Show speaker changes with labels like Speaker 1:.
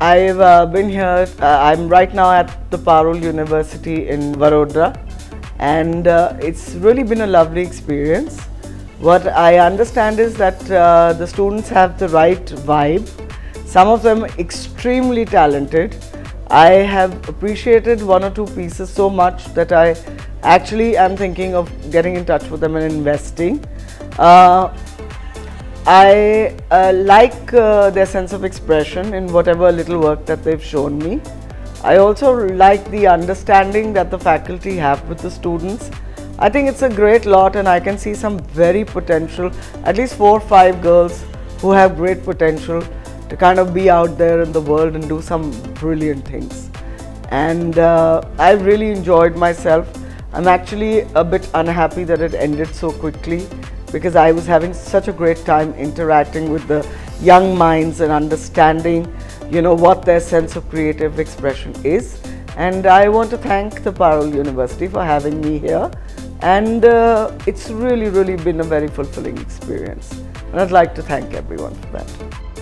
Speaker 1: I've uh, been here, uh, I'm right now at the Parul University in Vadodara and uh, it's really been a lovely experience. What I understand is that uh, the students have the right vibe, some of them extremely talented. I have appreciated one or two pieces so much that I actually am thinking of getting in touch with them and investing. Uh, I uh, like uh, their sense of expression in whatever little work that they've shown me. I also like the understanding that the faculty have with the students. I think it's a great lot and I can see some very potential, at least four or five girls who have great potential to kind of be out there in the world and do some brilliant things. And uh, I've really enjoyed myself. I'm actually a bit unhappy that it ended so quickly because I was having such a great time interacting with the young minds and understanding, you know, what their sense of creative expression is. And I want to thank the Parul University for having me here. And uh, it's really, really been a very fulfilling experience. And I'd like to thank everyone for that.